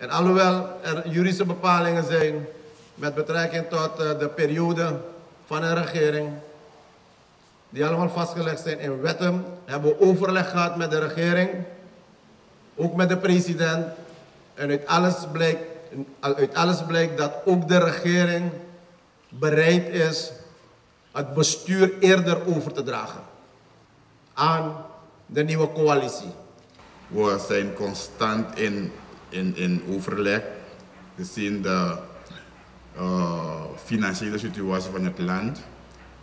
En alhoewel er juridische bepalingen zijn met betrekking tot uh, de periode van een regering, die allemaal vastgelegd zijn in wetten, hebben we overleg gehad met de regering, ook met de president. En uit alles blijkt, uit alles blijkt dat ook de regering bereid is het bestuur eerder over te dragen aan de nieuwe coalitie. We zijn constant in, in, in overleg gezien de uh, financiële situatie van het land.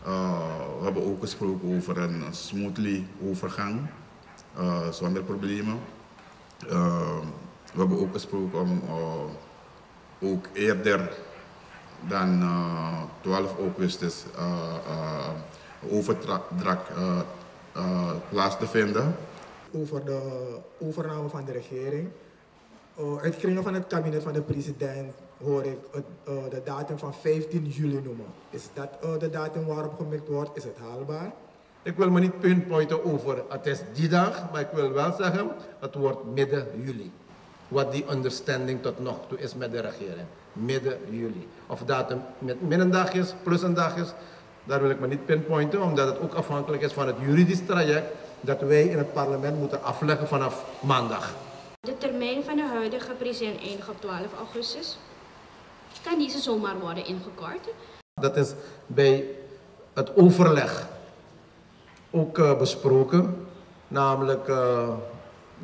Uh, we hebben ook gesproken over een smoothly overgang uh, zonder problemen. we hebben ook gesproken om ook eerder dan 12 augustus overdracht plaats te vinden. Over de overname van de regering. Uh, uit kringen van het kabinet van de president hoor ik het, uh, de datum van 15 juli noemen. Is dat de datum waarop gemikt wordt? Is het haalbaar? Ik wil me niet pinpointen over het is die dag, maar ik wil wel zeggen, het wordt midden juli. Wat die understanding tot nog toe is met de regering. Midden juli. Of datum met min is, plus een dag is, daar wil ik me niet pinpointen, omdat het ook afhankelijk is van het juridisch traject dat wij in het parlement moeten afleggen vanaf maandag. De termijn van de huidige president eindigt op 12 augustus. Kan deze zomaar worden ingekort? Dat is bij het overleg ook uh, besproken. Namelijk uh,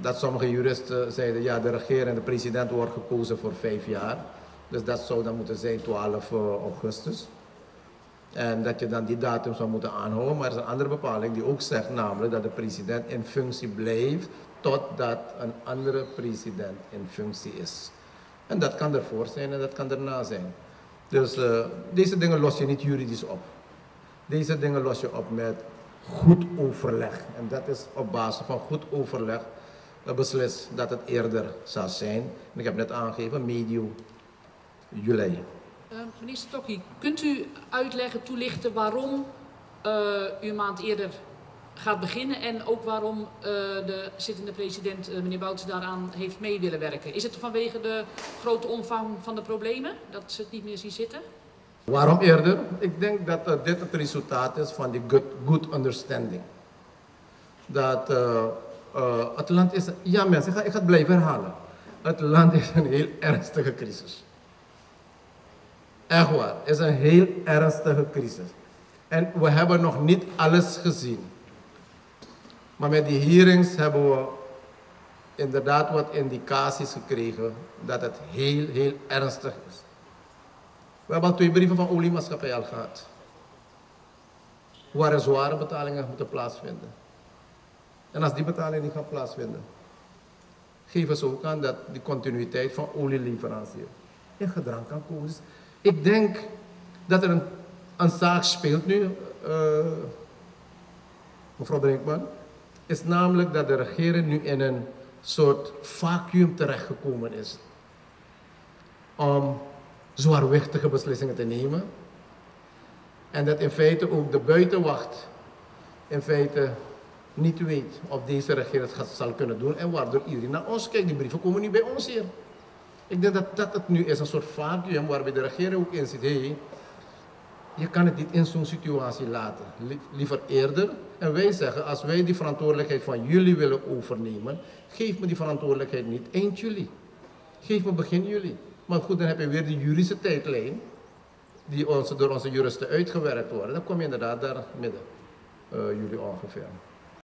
dat sommige juristen zeiden, ja de regering en de president wordt gekozen voor vijf jaar. Dus dat zou dan moeten zijn 12 uh, augustus. En dat je dan die datum zou moeten aanhouden. Maar er is een andere bepaling die ook zegt namelijk dat de president in functie blijft totdat een andere president in functie is. En dat kan ervoor zijn en dat kan erna zijn. Dus uh, deze dingen los je niet juridisch op. Deze dingen los je op met goed overleg. En dat is op basis van goed overleg beslist dat het eerder zal zijn. En ik heb net aangegeven, medio juli. Uh, meneer Stokkie, kunt u uitleggen, toelichten waarom uh, u een maand eerder gaat beginnen en ook waarom uh, de zittende president, meneer Bouts, daaraan heeft mee willen werken? Is het vanwege de grote omvang van de problemen, dat ze het niet meer zien zitten? Waarom eerder? Ik denk dat dit het resultaat is van die good, good understanding. Dat het land is, ja mensen, ik ga, ik ga het blijven herhalen. Het land is een heel ernstige crisis. Echt waar, het is een heel ernstige crisis. En we hebben nog niet alles gezien. Maar met die hearings hebben we inderdaad wat indicaties gekregen dat het heel, heel ernstig is. We hebben al twee brieven van oliemaatschappij al gehad. Waar er zware betalingen moeten plaatsvinden. En als die betalingen niet gaan plaatsvinden, geven ze ook aan dat die continuïteit van olieleverancier in gedrang kan komen. Ik denk dat er een, een zaak speelt nu, uh, mevrouw Brinkman, is namelijk dat de regering nu in een soort vacuüm terechtgekomen is om zwaarwichtige beslissingen te nemen. En dat in feite ook de buitenwacht in feite niet weet of deze regering het zal kunnen doen en waardoor iedereen naar ons kijkt. Die brieven komen niet bij ons hier. Ik denk dat dat het nu is, een soort vacuüm waarbij de regering ook in zit. Hey, je kan het niet in zo'n situatie laten. Liever eerder. En wij zeggen, als wij die verantwoordelijkheid van jullie willen overnemen, geef me die verantwoordelijkheid niet eind juli. Geef me begin juli. Maar goed, dan heb je weer die juridische tijdlijn, die onze, door onze juristen uitgewerkt worden. Dan kom je inderdaad daar midden uh, juli ongeveer.